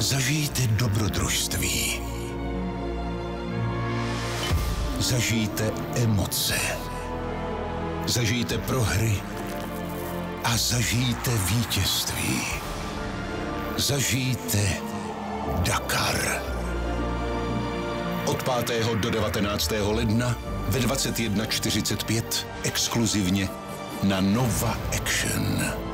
Zažijte dobrodružství. Zažijte emoce. Zažijte prohry a zažijte vítězství. Zažijte Dakar. Od 5. do 19. ledna ve 21.45 exkluzivně na Nova Action.